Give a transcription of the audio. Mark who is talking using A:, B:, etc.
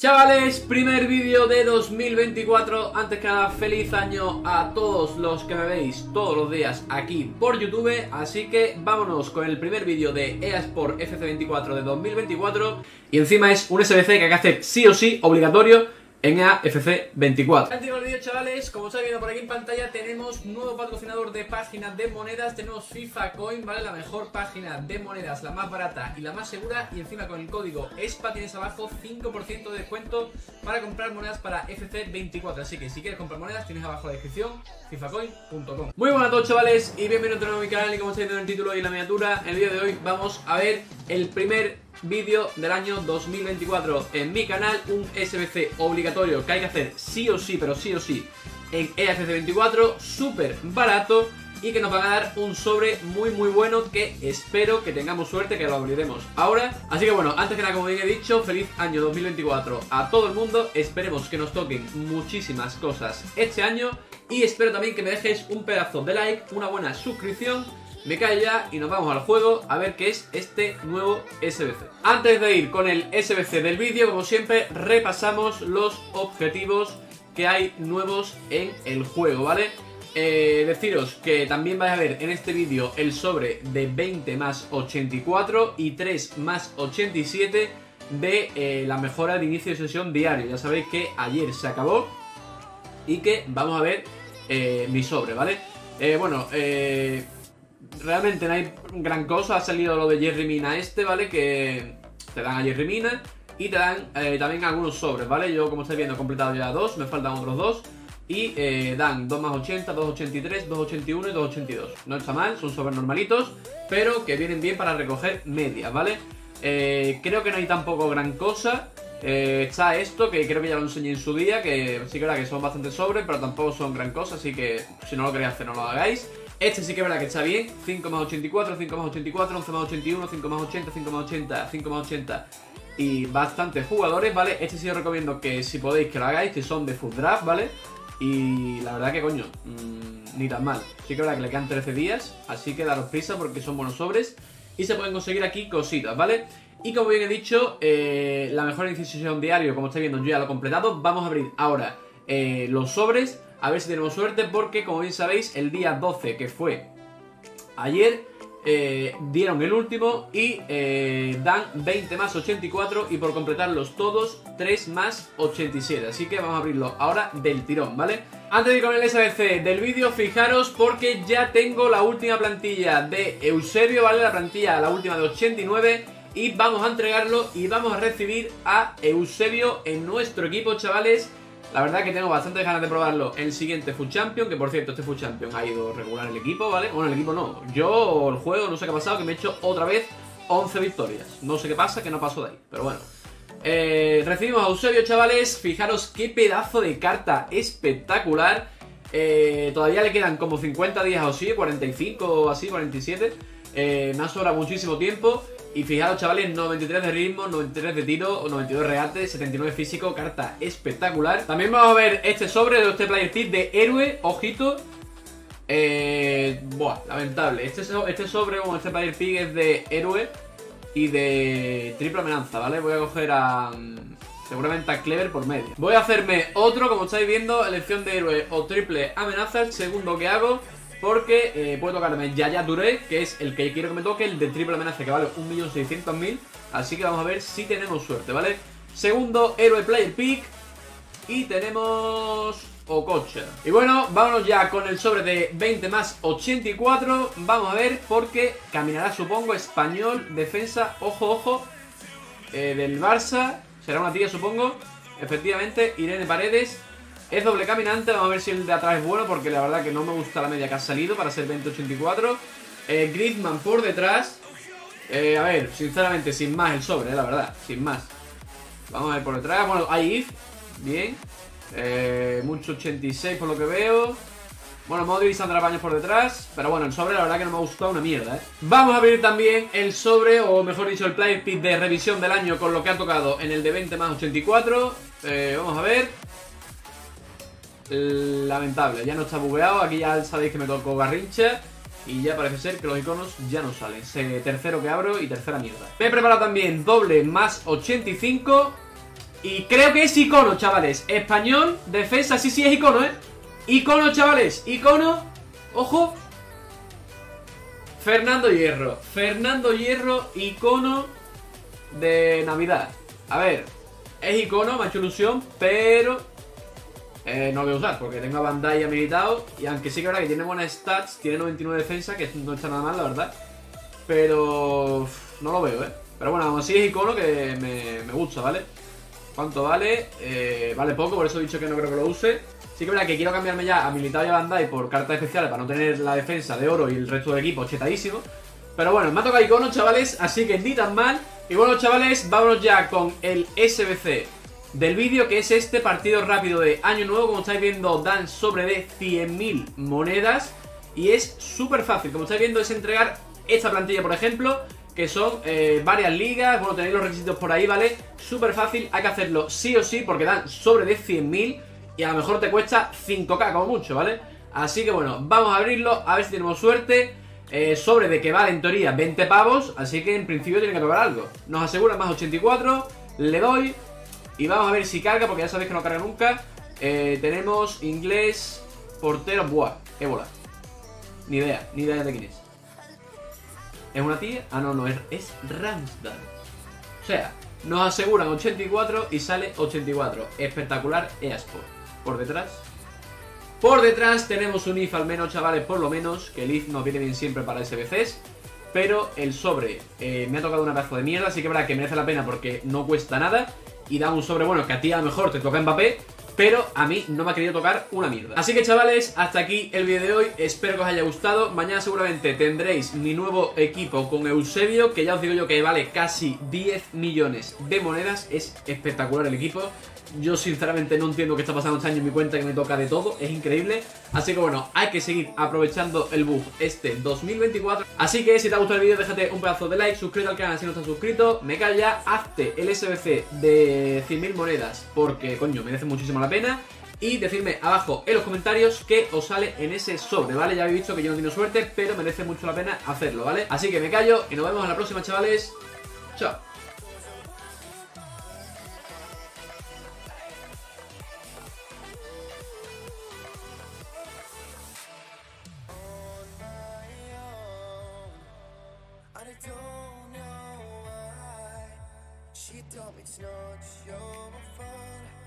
A: Chavales, primer vídeo de 2024 Antes que nada, feliz año a todos los que me veis todos los días aquí por YouTube. Así que vámonos con el primer vídeo de EA Sport FC24 de 2024 Y encima es un SBC que hay que hacer sí o sí, obligatorio en AFC 24. Antes del vídeo chavales, como estáis viendo por aquí en pantalla tenemos nuevo patrocinador de páginas de monedas, tenemos FIFA Coin, ¿vale? La mejor página de monedas, la más barata y la más segura. Y encima con el código ESPA tienes abajo 5% de descuento para comprar monedas para FC 24, así que si quieres comprar monedas tienes abajo la descripción fifacoin.com Muy buenas a todos chavales y bienvenidos a mi canal. Y como estáis viendo en el título y la miniatura, el vídeo de hoy vamos a ver el primer vídeo del año 2024 en mi canal, un SBC obligatorio que hay que hacer sí o sí, pero sí o sí en EFC24, súper barato y que nos van a dar un sobre muy muy bueno que espero que tengamos suerte que lo abriremos ahora. Así que bueno, antes que nada como bien he dicho, feliz año 2024 a todo el mundo, esperemos que nos toquen muchísimas cosas este año y espero también que me dejéis un pedazo de like, una buena suscripción me cae ya y nos vamos al juego a ver qué es este nuevo SBC. Antes de ir con el SBC del vídeo, como siempre, repasamos los objetivos que hay nuevos en el juego, ¿vale? Eh, deciros que también vais a ver en este vídeo el sobre de 20 más 84 y 3 más 87 de eh, la mejora de inicio de sesión diario. Ya sabéis que ayer se acabó y que vamos a ver eh, mi sobre, ¿vale? bueno, eh realmente no hay gran cosa. Ha salido lo de Jerry Mina este, ¿vale? Que te dan a Jerry Mina y te dan eh, también algunos sobres, ¿vale? Yo, como estáis viendo, he completado ya dos, me faltan otros dos. Y eh, dan 2 más 80, 283, 281 y 282. No está mal, son sobres normalitos, pero que vienen bien para recoger medias, ¿vale? Eh, creo que no hay tampoco gran cosa. está esto, que creo que ya lo enseñé en su día, que sí que que son bastante sobres, pero tampoco son gran cosa, así que si no lo queréis hacer no lo hagáis. Este sí que es verdad que está bien. 5 más 84, 5 más 84, 11 más 81, 5 más 80, 5 más 80, 5 más 80 y bastantes jugadores, ¿vale? Este sí os recomiendo que si podéis que lo hagáis, que son de Food Draft, ¿vale? Y la verdad que coño, mmm, ni tan mal. Sí que es verdad que le quedan 13 días, así que daros prisa porque son buenos sobres y se pueden conseguir aquí cositas, ¿vale? Y como bien he dicho, eh, la mejor incisión diario, como estáis viendo, yo ya lo he completado. Vamos a abrir ahora eh, los sobres a ver si tenemos suerte porque, como bien sabéis, el día 12, que fue ayer, eh, dieron el último y eh, dan 20 más 84 y por completarlos todos 3 más 87. Así que vamos a abrirlo ahora del tirón, ¿vale? Antes de ir con el SBC del vídeo, fijaros porque ya tengo la última plantilla de Eusebio, ¿vale? La plantilla, la última de 89 y vamos a entregarlo y vamos a recibir a Eusebio en nuestro equipo, chavales. La verdad que tengo bastante ganas de probarlo el siguiente Food Champion, que por cierto, este Food Champion ha ido regular el equipo, ¿vale? Bueno, el equipo no. Yo, el juego, no sé qué ha pasado, que me he hecho otra vez 11 victorias. No sé qué pasa, que no paso de ahí, pero bueno. Eh, recibimos a Eusebio, chavales. Fijaros qué pedazo de carta espectacular. Eh, todavía le quedan como 50 días o así, 45 o así, 47. Eh, me ha sobrado muchísimo tiempo. Y fijaros, chavales, 93 de ritmo, 93 de tiro, 92 de regate, 79 físico, carta espectacular. También vamos a ver este sobre de este player tip de héroe, ojito. Eh, buah, lamentable. Este, este sobre con este player pig es de héroe y de triple amenaza, ¿vale? Voy a coger a... Mm, seguramente a Clever por medio. Voy a hacerme otro, como estáis viendo, elección de héroe o triple amenaza. El segundo que hago porque eh, puede tocarme Yaya Touré, que es el que quiero que me toque, el de triple amenaza, que vale 1.600.000. Así que vamos a ver si tenemos suerte, ¿vale? Segundo, Héroe Player Pick. Y tenemos Ococha. Y bueno, vámonos ya con el sobre de 20 más 84. Vamos a ver, porque caminará, supongo, español, defensa, ojo, ojo, eh, del Barça. Será una tía, supongo. Efectivamente, Irene Paredes. Es doble caminante, vamos a ver si el de atrás es bueno porque la verdad que no me gusta la media que ha salido para ser 2084. Eh, Griezmann por detrás. Eh, a ver, sinceramente, sin más el sobre, eh, la verdad, sin más. Vamos a ver por detrás. Bueno, hay if, bien. Eh, mucho 86 por lo que veo. Bueno, Modric y Sandra Baños por detrás. Pero bueno, el sobre la verdad que no me ha gustado una mierda, ¿eh? Vamos a abrir también el sobre, o mejor dicho, el player pit de revisión del año con lo que ha tocado en el de 20 más 84. Eh, vamos a ver lamentable. Ya no está bugueado. Aquí ya sabéis que me tocó Garrincha. Y ya parece ser que los iconos ya no salen. tercero que abro y tercera mierda. Me he preparado también doble más 85. Y creo que es icono, chavales. Español, defensa, sí, sí, es icono, ¿eh? Icono, chavales, icono. Ojo. Fernando Hierro. Fernando Hierro, icono de Navidad. A ver, es icono, me ha hecho ilusión, pero eh, no lo voy a usar porque tengo a Bandai habilitado y aunque sí que verdad que tiene buenas stats, tiene 99 defensa, que no está nada mal, la verdad. Pero no lo veo, ¿eh? Pero bueno, aún así es icono que me, gusta, ¿vale? ¿Cuánto vale? Eh, vale poco, por eso he dicho que no creo que lo use. Sí que verdad que quiero cambiarme ya a Militado y a Bandai por cartas especiales para no tener la defensa de oro y el resto del equipo chetadísimo. Pero bueno, me ha tocado icono, chavales, así que ni tan mal. Y bueno, chavales, vámonos ya con el SBC del vídeo, que es este partido rápido de Año Nuevo. Como estáis viendo, dan sobre de 100.000 monedas. Y es súper fácil. Como estáis viendo, es entregar esta plantilla, por ejemplo, que son eh, varias ligas. Bueno, tenéis los requisitos por ahí, ¿vale? Súper fácil, hay que hacerlo sí o sí, porque dan sobre de 100.000 y a lo mejor te cuesta 5k como mucho, ¿vale? Así que bueno, vamos a abrirlo, a ver si tenemos suerte. Eh, sobre de que vale en teoría 20 pavos, así que en principio tiene que tocar algo. Nos asegura más 84, le doy y vamos a ver si carga, porque ya sabéis que no carga nunca. Eh, tenemos inglés, portero, buah, ébola. Ni idea, ni idea de quién es. ¿Es una tía? Ah, no, no, es, es Ramsdale. O sea, nos aseguran 84 y sale 84. Espectacular EASPORT. Por detrás. Por detrás tenemos un IF al menos, chavales, por lo menos. Que el IF nos viene bien siempre para SBCs. Pero el sobre eh, me ha tocado una pedazo de mierda, así que verdad que merece la pena porque no cuesta nada. Y da un sobre bueno que a ti a lo mejor te toca Mbappé, pero a mí no me ha querido tocar una mierda. Así que chavales, hasta aquí el vídeo de hoy, espero que os haya gustado. Mañana seguramente tendréis mi nuevo equipo con Eusebio, que ya os digo yo que vale casi 10 millones de monedas, es espectacular el equipo. Yo sinceramente no entiendo qué está pasando este año en mi cuenta que me toca de todo, es increíble. Así que bueno, hay que seguir aprovechando el bug este 2024. Así que si te ha gustado el vídeo déjate un pedazo de like, suscríbete al canal si no estás suscrito, me calla, hazte el SBC de 100.000 monedas porque coño, merece muchísimo la pena. Y decirme abajo en los comentarios qué os sale en ese sobre, ¿vale? Ya habéis visto que yo no tengo suerte, pero merece mucho la pena hacerlo, ¿vale? Así que me callo y nos vemos en la próxima, chavales. Chao. She told me it's not your fault